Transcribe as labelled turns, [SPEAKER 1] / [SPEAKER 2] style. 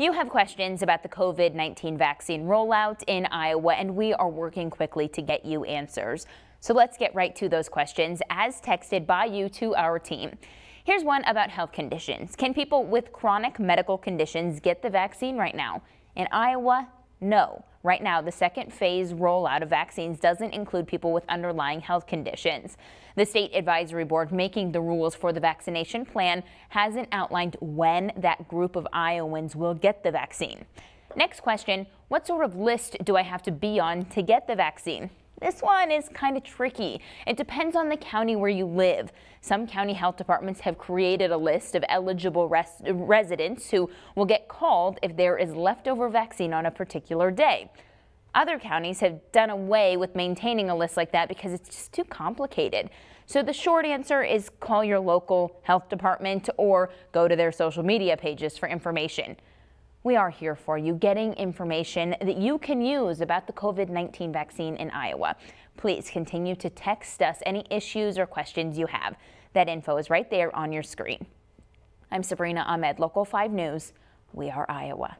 [SPEAKER 1] You have questions about the COVID 19 vaccine rollout in Iowa, and we are working quickly to get you answers. So let's get right to those questions as texted by you to our team. Here's one about health conditions. Can people with chronic medical conditions get the vaccine right now? In Iowa, no. Right now, the second phase rollout of vaccines doesn't include people with underlying health conditions. The state advisory board making the rules for the vaccination plan hasn't outlined when that group of Iowans will get the vaccine. Next question, what sort of list do I have to be on to get the vaccine? This one is kind of tricky. It depends on the county where you live. Some county health departments have created a list of eligible res residents who will get called if there is leftover vaccine on a particular day. Other counties have done away with maintaining a list like that because it's just too complicated. So the short answer is call your local health department or go to their social media pages for information. We are here for you, getting information that you can use about the COVID-19 vaccine in Iowa. Please continue to text us any issues or questions you have. That info is right there on your screen. I'm Sabrina Ahmed, Local 5 News. We are Iowa.